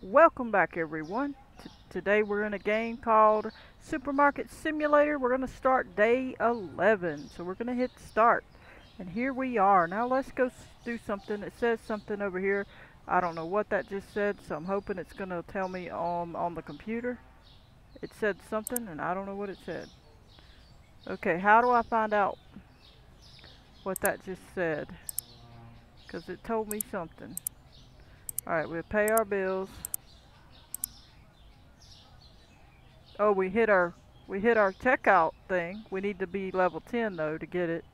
Welcome back everyone. T today we're in a game called Supermarket Simulator. We're going to start day 11. So we're going to hit start. And here we are. Now let's go do something. It says something over here. I don't know what that just said. So I'm hoping it's going to tell me on, on the computer. It said something and I don't know what it said. Okay, how do I find out what that just said? Because it told me something. Alright, we'll pay our bills. Oh, we hit our we hit our checkout thing. We need to be level 10 though to get it.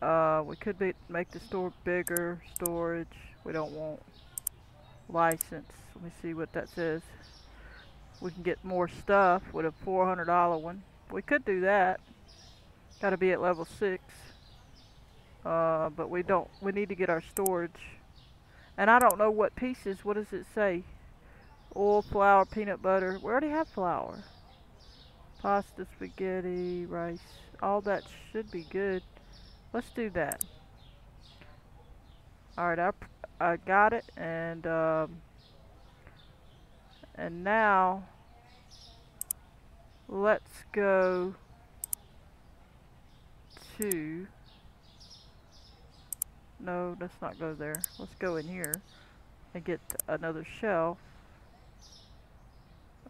Uh, we could be, make the store bigger, storage. We don't want license. Let me see what that says. We can get more stuff with a $400 one. We could do that. Got to be at level 6. Uh, but we don't. We need to get our storage. And I don't know what pieces. What does it say? Oil, flour, peanut butter. We already have flour. Pasta, spaghetti, rice. All that should be good. Let's do that. Alright, I, I got it. And, um, and now, let's go to, no, let's not go there. Let's go in here and get another shelf.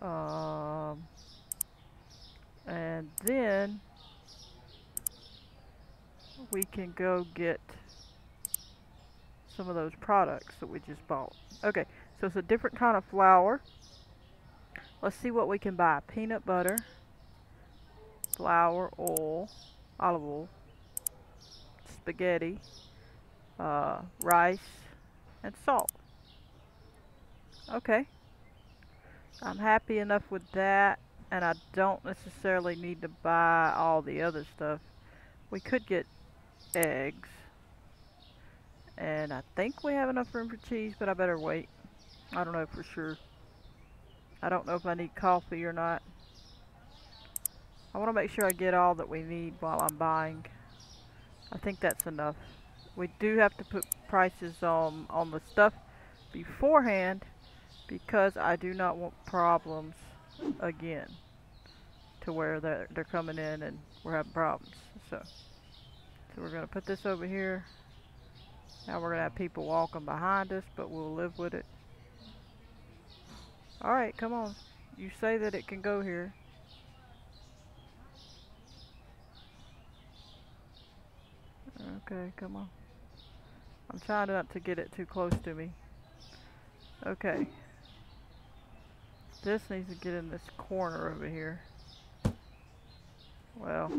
Um, and then we can go get some of those products that we just bought. Okay, so it's a different kind of flour. Let's see what we can buy. Peanut butter, flour, oil, olive oil, spaghetti, uh, rice, and salt. Okay. I'm happy enough with that and I don't necessarily need to buy all the other stuff. We could get eggs and I think we have enough room for cheese but I better wait. I don't know for sure. I don't know if I need coffee or not. I want to make sure I get all that we need while I'm buying. I think that's enough. We do have to put prices on, on the stuff beforehand because I do not want problems again to where they're, they're coming in and we're having problems. So, so we're going to put this over here. Now we're going to have people walking behind us, but we'll live with it. Alright, come on. You say that it can go here. Okay, come on. I'm trying not to get it too close to me. Okay. This needs to get in this corner over here. Well,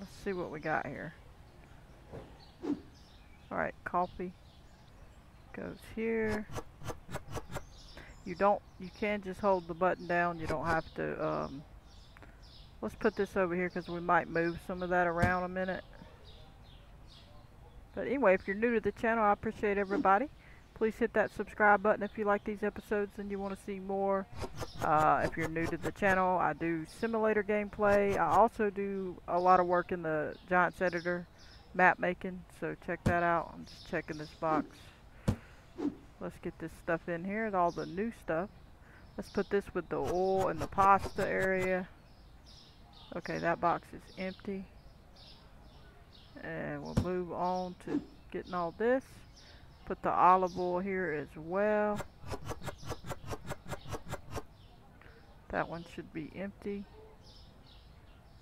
let's see what we got here. Alright, coffee goes here. You don't, you can just hold the button down. You don't have to, um, let's put this over here because we might move some of that around a minute. But anyway, if you're new to the channel, I appreciate everybody. Please hit that subscribe button if you like these episodes and you want to see more. Uh, if you're new to the channel, I do simulator gameplay. I also do a lot of work in the Giants Editor map making, so check that out. I'm just checking this box. Let's get this stuff in here, all the new stuff. Let's put this with the oil and the pasta area. Okay, that box is empty. And we'll move on to getting all this. Put the olive oil here as well. That one should be empty.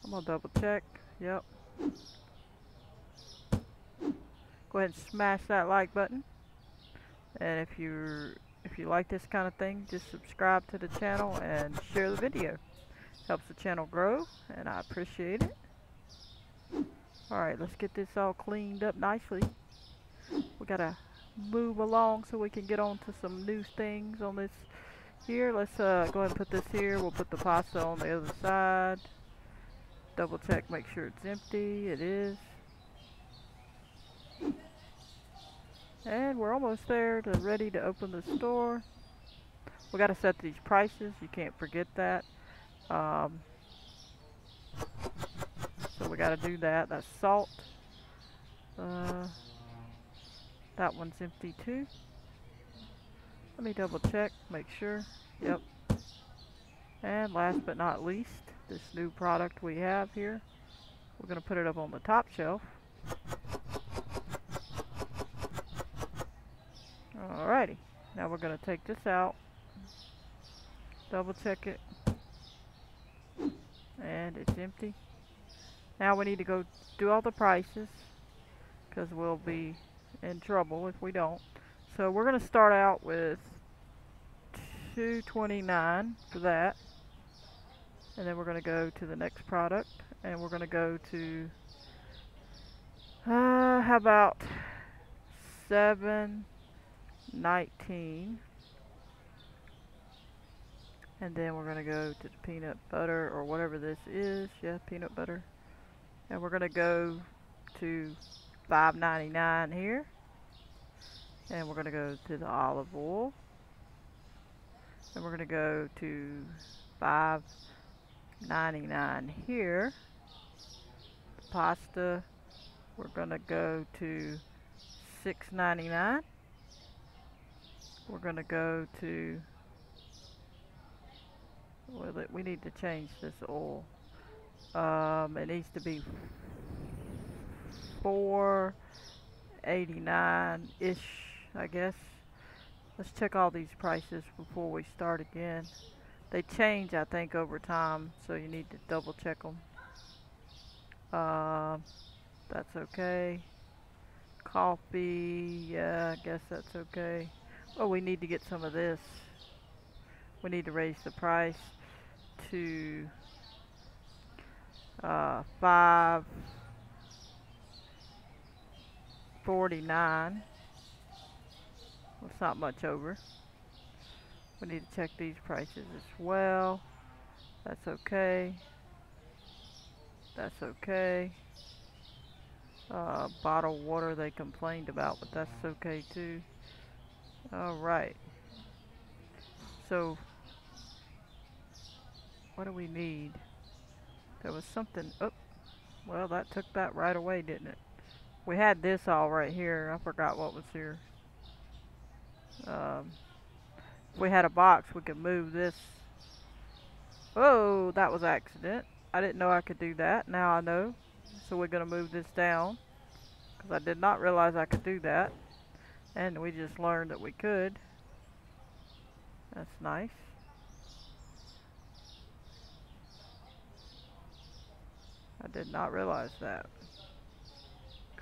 I'm gonna double check. Yep. Go ahead and smash that like button. And if you're if you like this kind of thing, just subscribe to the channel and share the video. Helps the channel grow and I appreciate it. Alright, let's get this all cleaned up nicely. We gotta move along so we can get on to some new things on this here. Let's uh, go ahead and put this here. We'll put the pasta on the other side. Double check, make sure it's empty. It is. And we're almost there to ready to open the store. We got to set these prices. You can't forget that. Um, so we got to do that. That's salt. Uh, that one's empty too. Let me double check, make sure. Yep. And last but not least, this new product we have here. We're going to put it up on the top shelf. Alrighty. Now we're going to take this out. Double check it. And it's empty. Now we need to go do all the prices. Because we'll be in trouble if we don't. So we're going to start out with 229 for that. And then we're going to go to the next product. And we're going to go to, uh, how about 719. And then we're going to go to the peanut butter or whatever this is. Yeah, peanut butter. And we're going to go to 5.99 here. And we're going to go to the olive oil. And we're going to go to 5.99 here. The pasta, we're going to go to 6.99. We're going to go to well, we need to change this oil. Um, it needs to be 489-ish, I guess. Let's check all these prices before we start again. They change, I think, over time, so you need to double check them. Uh, that's okay. Coffee, yeah, I guess that's okay. Oh, we need to get some of this. We need to raise the price to uh, 549. Well, it's not much over. We need to check these prices as well. That's okay. That's okay. Uh, bottled water they complained about, but that's okay too. Alright. So, what do we need? There was something, oh, well that took that right away, didn't it? We had this all right here. I forgot what was here. Um, we had a box, we could move this. Oh, that was accident. I didn't know I could do that. Now I know. So we're going to move this down. Because I did not realize I could do that. And we just learned that we could. That's nice. I did not realize that.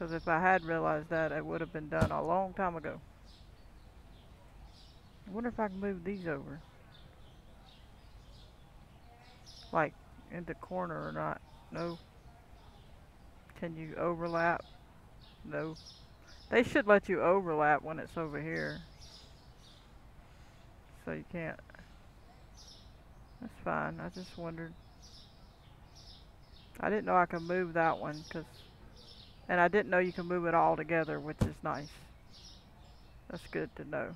Because if I had realized that, it would have been done a long time ago. I wonder if I can move these over. Like, in the corner or not. No. Can you overlap? No. They should let you overlap when it's over here. So you can't. That's fine. I just wondered. I didn't know I could move that one because and I didn't know you can move it all together which is nice. That's good to know.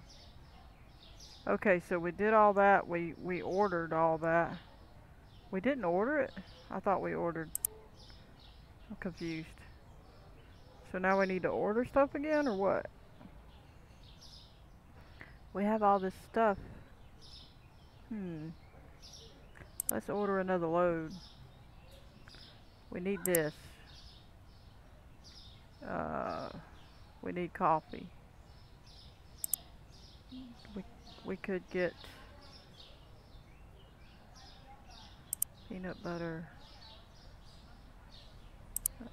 Okay so we did all that. We we ordered all that. We didn't order it? I thought we ordered. I'm confused. So now we need to order stuff again or what? We have all this stuff. Hmm. Let's order another load. We need this. Uh, we need coffee. We, we could get peanut butter.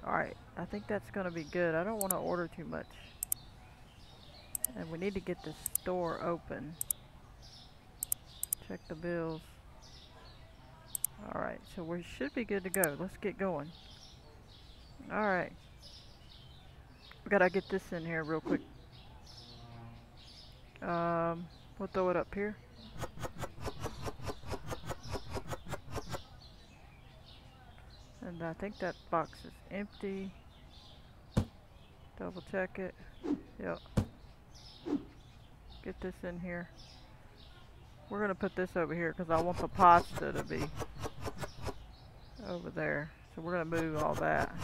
Alright, I think that's going to be good. I don't want to order too much. And we need to get the store open. Check the bills. Alright, so we should be good to go. Let's get going. Alright. Gotta get this in here real quick. Um, we'll throw it up here. And I think that box is empty. Double check it. Yep. Get this in here. We're to put this over here because I want the pasta to be over there. So we're to move all that.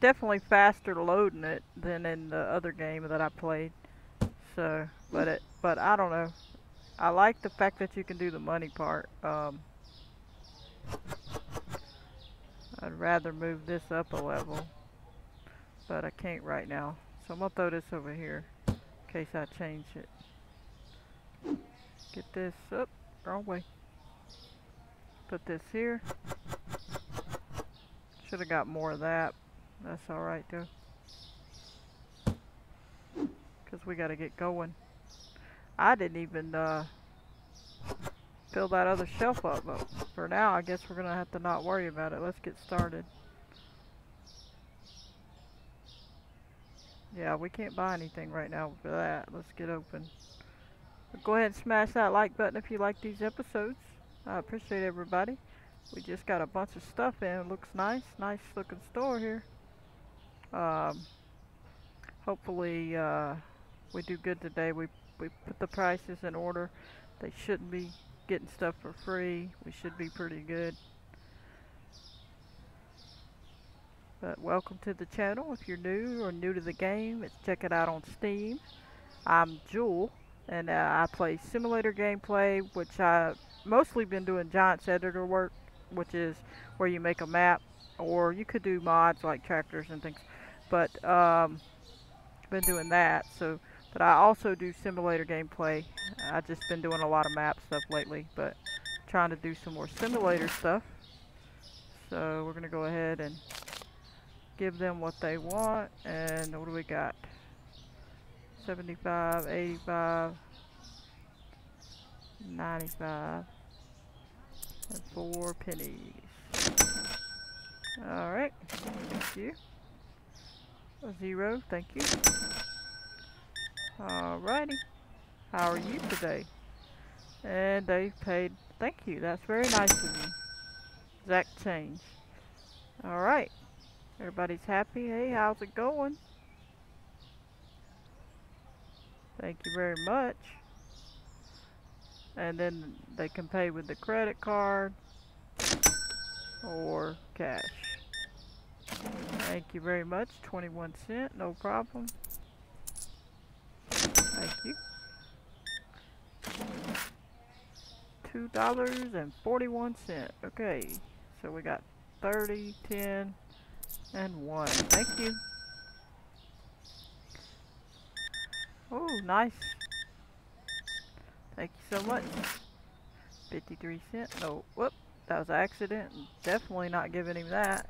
Definitely faster loading it than in the other game that I played. So, but it, but I don't know. I like the fact that you can do the money part. Um, I'd rather move this up a level, but I can't right now. So I'm gonna throw this over here in case I change it. Get this up, wrong way. Put this here. Should have got more of that. That's alright though. Because we got to get going. I didn't even uh, fill that other shelf up, but for now I guess we're going to have to not worry about it. Let's get started. Yeah, we can't buy anything right now for that. Let's get open. But go ahead and smash that like button if you like these episodes. I appreciate everybody. We just got a bunch of stuff in. It looks nice. Nice looking store here. Um, hopefully uh, we do good today. We, we put the prices in order. They shouldn't be getting stuff for free. We should be pretty good. But welcome to the channel. If you're new or new to the game, it's check it out on Steam. I'm Jewel, and uh, I play simulator gameplay, which I've mostly been doing Giants editor work which is where you make a map, or you could do mods like tractors and things. But um, been doing that. So, but I also do simulator gameplay. I've just been doing a lot of map stuff lately, but trying to do some more simulator stuff. So we're gonna go ahead and give them what they want. And what do we got? 75, 85, 95 and four pennies. Alright, thank you. Zero, thank you. Alrighty. How are you today? And they paid, thank you, that's very nice of you. Exact change. Alright. Everybody's happy. Hey, how's it going? Thank you very much and then they can pay with the credit card or cash. Thank you very much. 21 cent, no problem. Thank you. Two dollars and 41 cent. Okay, so we got 30, 10, and 1. Thank you. Oh, nice. Thank you so much. 53 cents. No, whoop. That was accident. Definitely not giving him that.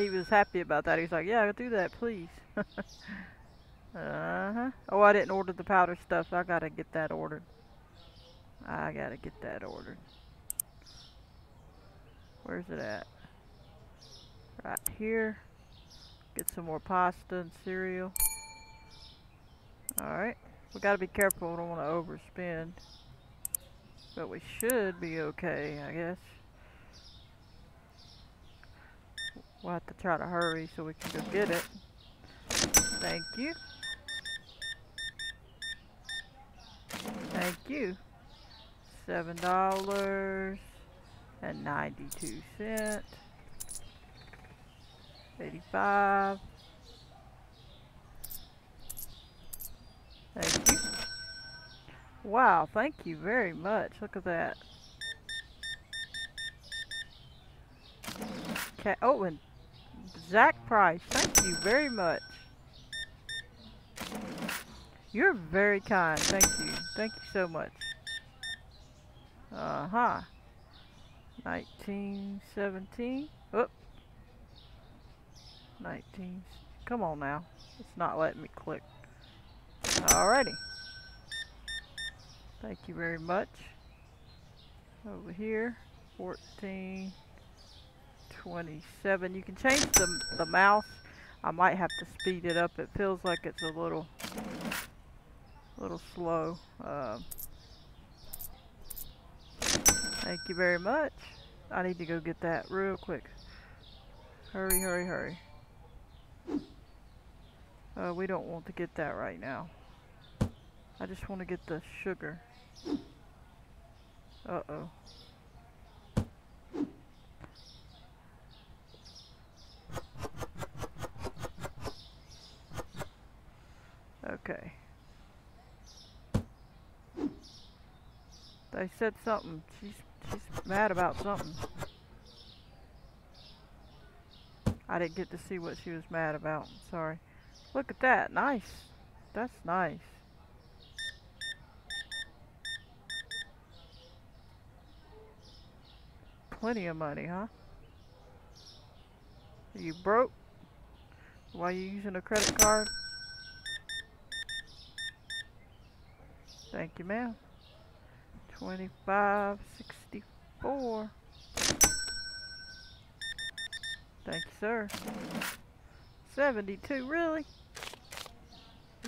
He was happy about that. He's like, yeah, I'll do that, please. uh-huh. Oh, I didn't order the powder stuff. I gotta get that ordered. I gotta get that ordered. Where's it at? Right here. Get some more pasta and cereal. Alright. We gotta be careful, we don't want to overspend. But we should be okay, I guess. We'll have to try to hurry so we can go get it. Thank you. Thank you. Seven dollars and ninety-two cent. Eighty-five. Thank you. Wow, thank you very much. Look at that. Okay, oh, and exact price, thank you very much. You're very kind. Thank you. Thank you so much. Uh-huh. 1917. Oop. 19. Come on now. It's not letting me click. Alrighty. Thank you very much. Over here, 14, 27. You can change the, the mouse. I might have to speed it up. It feels like it's a little, little slow. Um, thank you very much. I need to go get that real quick. Hurry, hurry, hurry. Uh, we don't want to get that right now. I just want to get the sugar. Uh-oh. Okay. They said something. She's she's mad about something. I didn't get to see what she was mad about. Sorry. Look at that. Nice. That's nice. Plenty of money, huh? Are you broke? Why are you using a credit card? Thank you, ma'am. 2564. Thank you, sir. 72, really?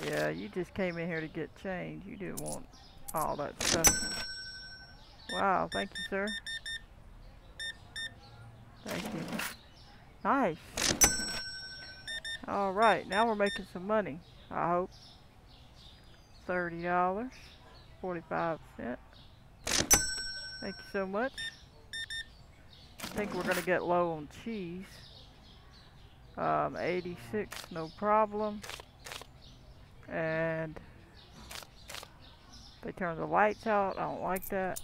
Yeah, you just came in here to get change. You didn't want all that stuff. Wow, thank you, sir. Thank you. Nice. Alright, now we're making some money, I hope. $30. 45 cents. Thank you so much. I think we're going to get low on cheese. Um, 86, no problem. And they turn the lights out. I don't like that.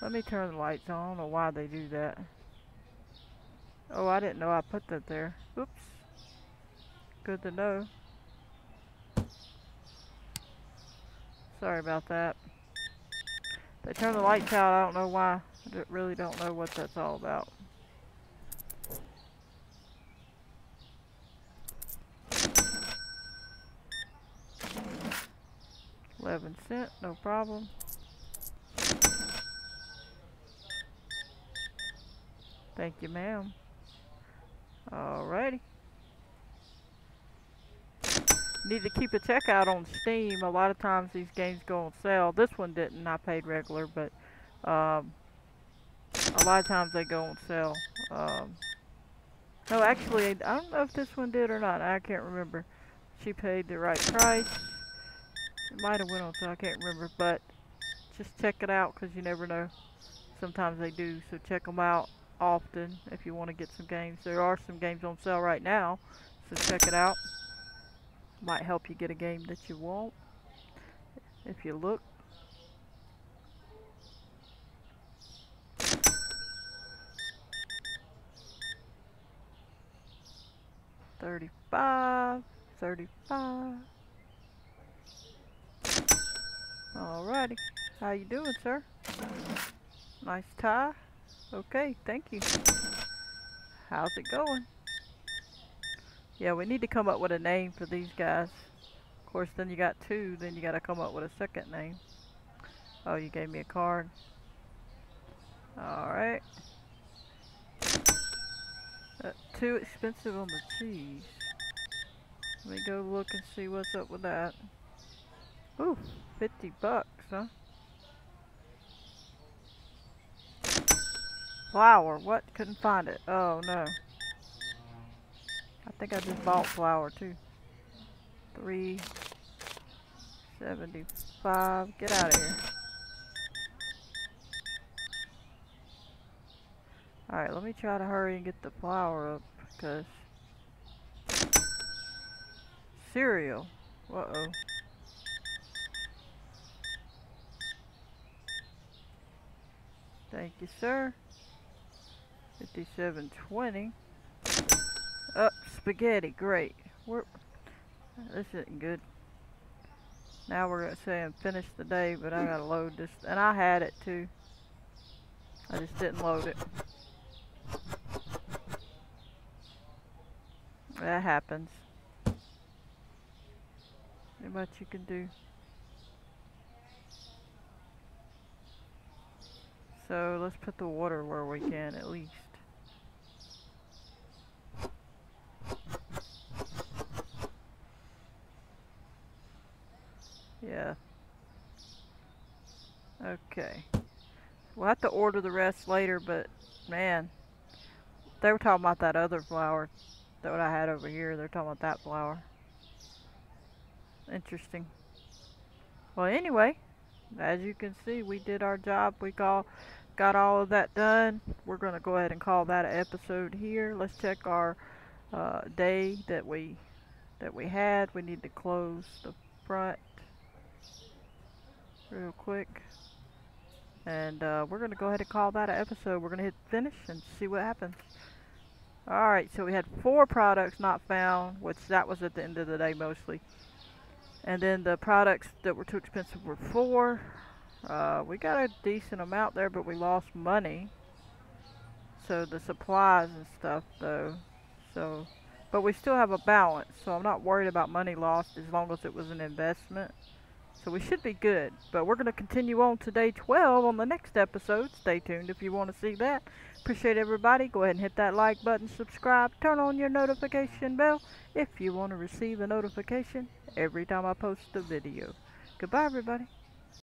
Let me turn the lights on. I don't know why they do that. Oh, I didn't know I put that there. Oops. Good to know. Sorry about that. They turn the lights out. I don't know why. I really don't know what that's all about. Eleven cent, no problem. Thank you, ma'am. Alrighty. Need to keep a checkout on Steam. A lot of times these games go on sale. This one didn't. I paid regular, but um, a lot of times they go on sale. Um, no, actually, I don't know if this one did or not. I can't remember. She paid the right price. It might have went on sale. I can't remember, but just check it out because you never know. Sometimes they do, so check them out often if you want to get some games. There are some games on sale right now, so check it out. Might help you get a game that you want if you look. Thirty-five, thirty-five. Alrighty. How you doing, sir? Nice tie. Okay, thank you. How's it going? Yeah, we need to come up with a name for these guys. Of course, then you got two, then you got to come up with a second name. Oh, you gave me a card. Alright. Uh, too expensive on the cheese. Let me go look and see what's up with that. Ooh, 50 bucks, huh? Flour, what? Couldn't find it. Oh, no. I think I just bought flour too. Three seventy-five. Get out of here. Alright, let me try to hurry and get the flour up because cereal. Uh oh. Thank you, sir. Fifty-seven twenty. Spaghetti, great. We're, this isn't good. Now we're going to say and finish the day, but I mm. gotta load this. And I had it too. I just didn't load it. That happens. Not much you can do. So let's put the water where we can at least. Yeah. Okay. We'll have to order the rest later, but man, they were talking about that other flour that I had over here. They're talking about that flour. Interesting. Well, anyway, as you can see, we did our job. We got, got all of that done. We're going to go ahead and call that an episode here. Let's check our uh, day that we that we had. We need to close the front real quick. And uh, we're going to go ahead and call that an episode. We're going to hit finish and see what happens. Alright, so we had four products not found, which that was at the end of the day mostly. And then the products that were too expensive were four. Uh, we got a decent amount there, but we lost money. So the supplies and stuff, though. So, but we still have a balance, so I'm not worried about money lost as long as it was an investment. So we should be good. But we're going to continue on to day 12 on the next episode. Stay tuned if you want to see that. Appreciate everybody. Go ahead and hit that like button, subscribe, turn on your notification bell if you want to receive a notification every time I post a video. Goodbye, everybody.